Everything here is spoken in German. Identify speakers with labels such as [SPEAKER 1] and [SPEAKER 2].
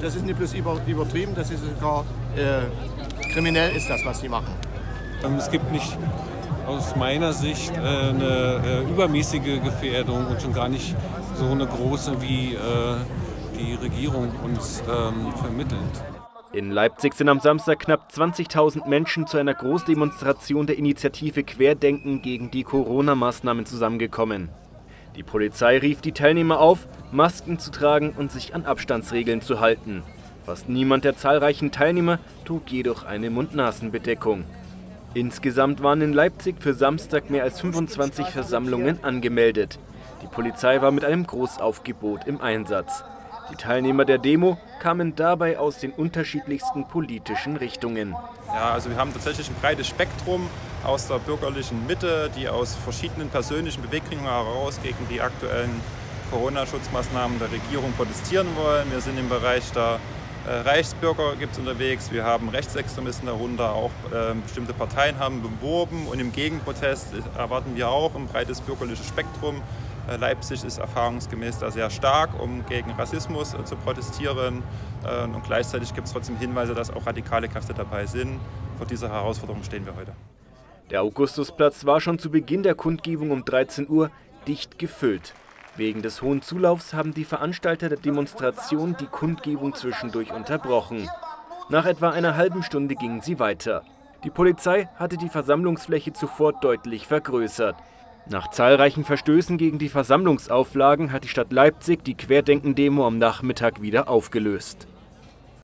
[SPEAKER 1] Das ist nicht bloß übertrieben, das ist sogar äh, kriminell ist das, was sie machen.
[SPEAKER 2] Ähm, es gibt nicht aus meiner Sicht äh, eine äh, übermäßige Gefährdung und schon gar nicht so eine große, wie äh, die Regierung uns ähm, vermittelt.
[SPEAKER 3] In Leipzig sind am Samstag knapp 20.000 Menschen zu einer Großdemonstration der Initiative Querdenken gegen die Corona-Maßnahmen zusammengekommen. Die Polizei rief die Teilnehmer auf, Masken zu tragen und sich an Abstandsregeln zu halten. Fast niemand der zahlreichen Teilnehmer trug jedoch eine Mund-Nasen-Bedeckung. Insgesamt waren in Leipzig für Samstag mehr als 25 Versammlungen angemeldet. Die Polizei war mit einem Großaufgebot im Einsatz. Die Teilnehmer der Demo kamen dabei aus den unterschiedlichsten politischen Richtungen.
[SPEAKER 4] Ja, also wir haben tatsächlich ein breites Spektrum aus der bürgerlichen Mitte, die aus verschiedenen persönlichen Beweggründen heraus gegen die aktuellen Corona-Schutzmaßnahmen der Regierung protestieren wollen. Wir sind im Bereich der äh, Reichsbürger gibt's unterwegs, wir haben Rechtsextremisten darunter, auch äh, bestimmte Parteien haben beworben und im Gegenprotest erwarten wir auch ein breites bürgerliches Spektrum. Äh, Leipzig ist erfahrungsgemäß da sehr stark, um gegen Rassismus äh, zu protestieren. Äh, und gleichzeitig gibt es trotzdem Hinweise, dass auch radikale Kräfte dabei sind. Vor dieser Herausforderung stehen wir heute.
[SPEAKER 3] Der Augustusplatz war schon zu Beginn der Kundgebung um 13 Uhr dicht gefüllt. Wegen des hohen Zulaufs haben die Veranstalter der Demonstration die Kundgebung zwischendurch unterbrochen. Nach etwa einer halben Stunde gingen sie weiter. Die Polizei hatte die Versammlungsfläche zuvor deutlich vergrößert. Nach zahlreichen Verstößen gegen die Versammlungsauflagen hat die Stadt Leipzig die Querdenken-Demo am Nachmittag wieder aufgelöst.